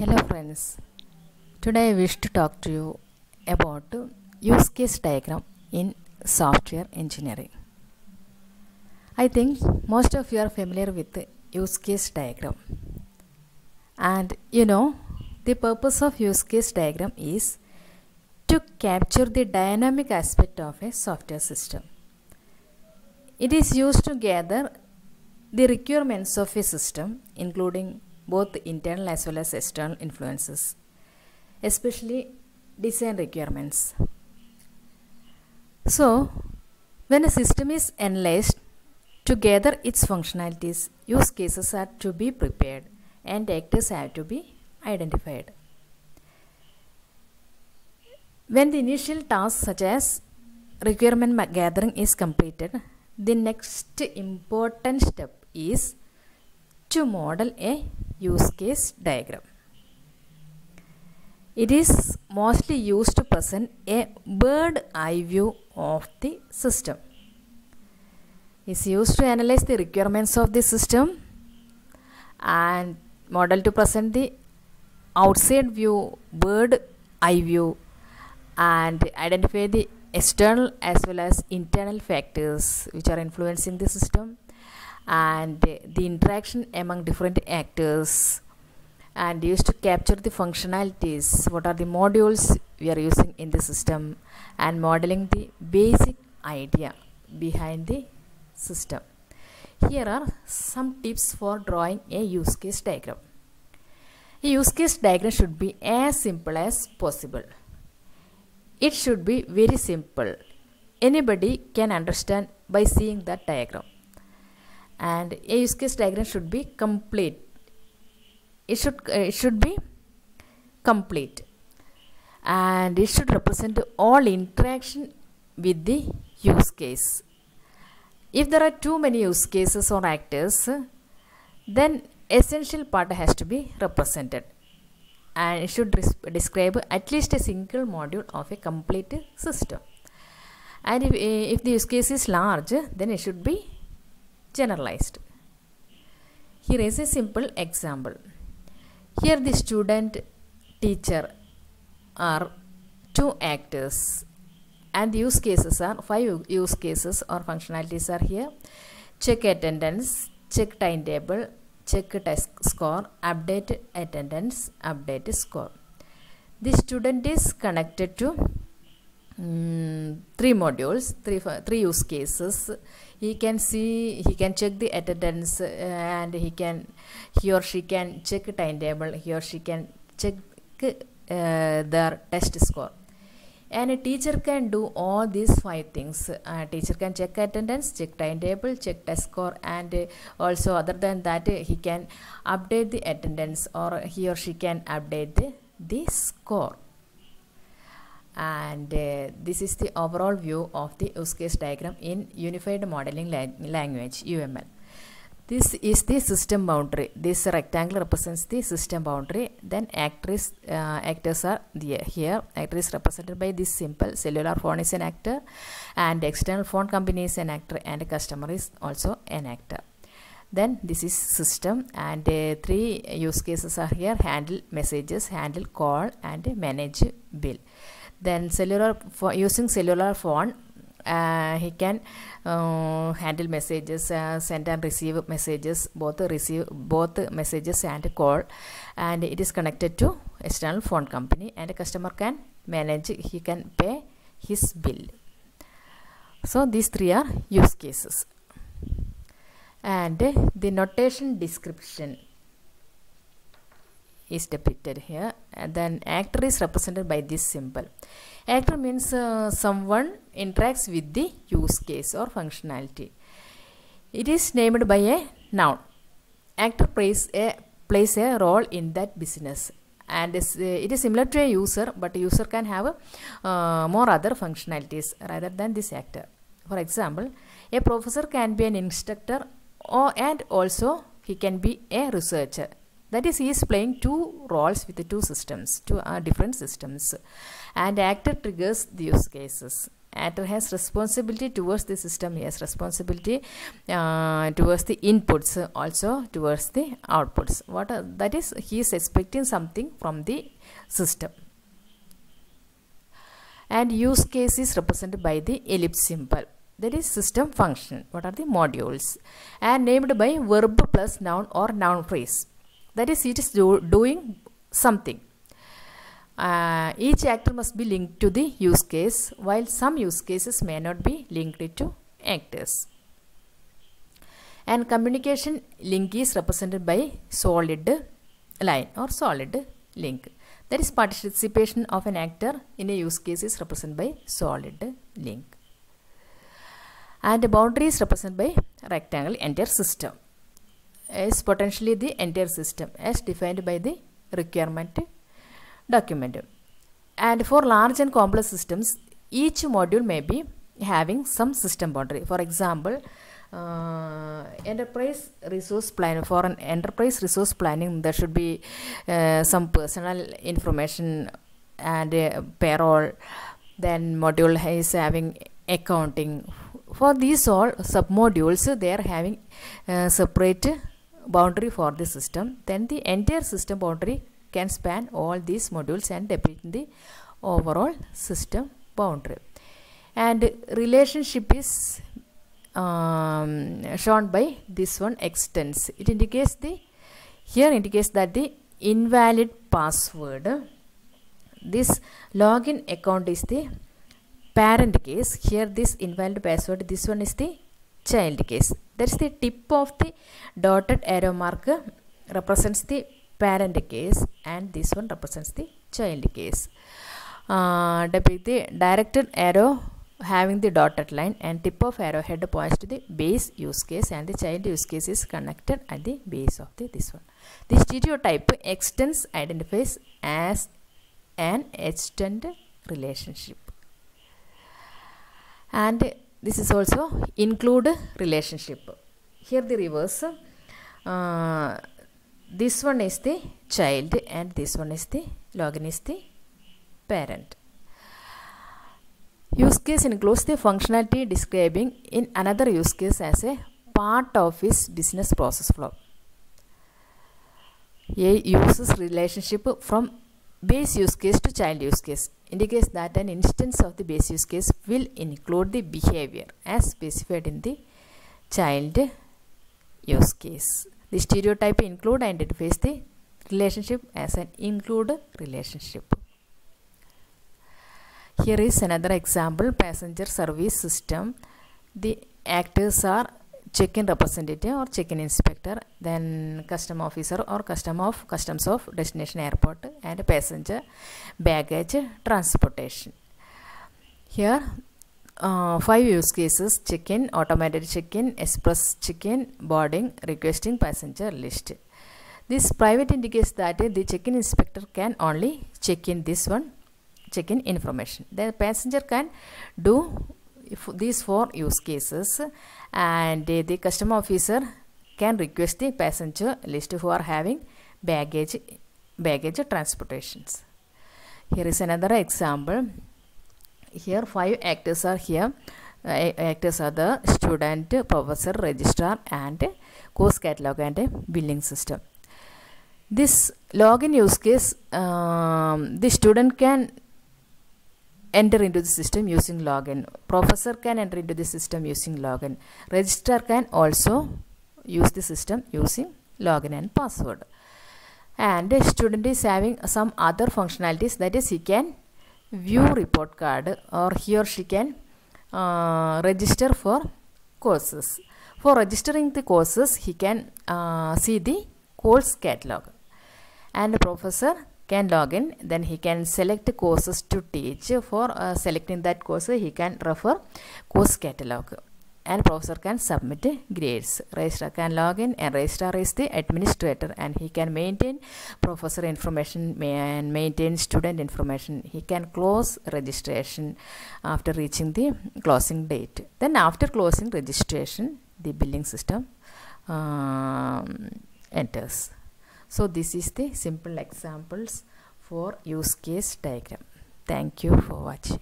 Hello friends. Today I wish to talk to you about use case diagram in software engineering. I think most of you are familiar with use case diagram. And you know, the purpose of use case diagram is to capture the dynamic aspect of a software system. It is used to gather the requirements of a system, including both internal as well as external influences, especially design requirements. So, when a system is analyzed to gather its functionalities, use cases are to be prepared and actors have to be identified. When the initial task, such as requirement gathering, is completed, the next important step is to model a use case diagram. It is mostly used to present a bird eye view of the system. Is used to analyze the requirements of the system and model to present the outside view, bird eye view, and identify the external as well as internal factors which are influencing the system and the interaction among different actors and used to capture the functionalities. What are the modules we are using in the system and modeling the basic idea behind the system. Here are some tips for drawing a use case diagram. A use case diagram should be as simple as possible. It should be very simple. Anybody can understand by seeing that diagram and a use case diagram should be complete. It should uh, it should be complete. And it should represent all interaction with the use case. If there are too many use cases or actors then essential part has to be represented. And it should describe at least a single module of a complete system. And if, if the use case is large then it should be generalized. Here is a simple example. Here the student teacher are two actors and the use cases are five use cases or functionalities are here. Check attendance, check timetable, check test score, update attendance, update score. The student is connected to three modules, three, three use cases. He can see he can check the attendance uh, and he can he or she can check timetable he or she can check uh, their test score. And a teacher can do all these five things. A teacher can check attendance check timetable check test score and uh, also other than that he can update the attendance or he or she can update the, the score and uh, this is the overall view of the use case diagram in unified modeling la language UML this is the system boundary. This rectangle represents the system boundary. Then actors uh, actors are the, here. Actor is represented by this simple cellular phone is an actor and external phone company is an actor and customer is also an actor. Then this is system and uh, three use cases are here handle messages handle call and manage bill then cellular for using cellular phone uh, he can uh, handle messages uh, send and receive messages both receive both messages and call. And it is connected to external phone company and a customer can manage he can pay his bill. So these three are use cases. And the notation description is depicted here. And then actor is represented by this symbol. Actor means uh, someone interacts with the use case or functionality. It is named by a noun. Actor plays a plays a role in that business. And uh, it is similar to a user but a user can have uh, more other functionalities rather than this actor. For example a professor can be an instructor or and also he can be a researcher that is he is playing two roles with the two systems two uh, different systems. And actor triggers the use cases. Actor has responsibility towards the system. He has responsibility uh, towards the inputs also towards the outputs. What are, that is he is expecting something from the system. And use case is represented by the ellipse symbol. That is system function. What are the modules? And named by verb plus noun or noun phrase that is it is do, doing something. Uh, each actor must be linked to the use case while some use cases may not be linked to actors. And communication link is represented by solid line or solid link. That is participation of an actor in a use case is represented by solid link. And the boundary is represented by rectangle entire system is potentially the entire system as defined by the requirement document. And for large and complex systems each module may be having some system boundary. For example uh, enterprise resource plan for an enterprise resource planning there should be uh, some personal information and uh, payroll then module is having accounting. For these all submodules they are having uh, separate boundary for the system. Then the entire system boundary can span all these modules and depict the overall system boundary. And relationship is um, shown by this one extends. It indicates the here indicates that the invalid password. This login account is the parent case. Here this invalid password this one is the child case. That's the tip of the dotted arrow mark represents the parent case and this one represents the child case. Uh, the directed arrow having the dotted line and tip of arrowhead points to the base use case and the child use case is connected at the base of the this one. The stereotype extends identifies as an extended relationship. And this is also include relationship. Here the reverse. Uh, this one is the child and this one is the login is the parent. Use case includes the functionality describing in another use case as a part of his business process flow. A uses relationship from base use case to child use case. Indicates that an instance of the base use case will include the behavior as specified in the child use case. The stereotype include identifies the relationship as an include relationship. Here is another example passenger service system. The actors are check-in representative or check-in inspector then custom officer or custom of customs of destination airport and passenger baggage transportation here uh, five use cases check-in automated check-in express check-in boarding requesting passenger list. This private indicates that the check-in inspector can only check in this one check-in information. The passenger can do these four use cases and the custom officer can request the passenger list who are having baggage baggage transportations. Here is another example here five actors are here uh, actors are the student professor registrar and course catalog and billing system this login use case um, the student can enter into the system using login. Professor can enter into the system using login. Registrar can also use the system using login and password. And a student is having some other functionalities that is he can view report card or he or she can uh, register for courses. For registering the courses he can uh, see the course catalog. And the professor can log in then he can select courses to teach. For uh, selecting that course he can refer course catalog and professor can submit grades. Registrar can log in and registrar is the administrator and he can maintain professor information and maintain student information. He can close registration after reaching the closing date. Then after closing registration the billing system um, enters. So this is the simple examples for use case diagram. Thank you for watching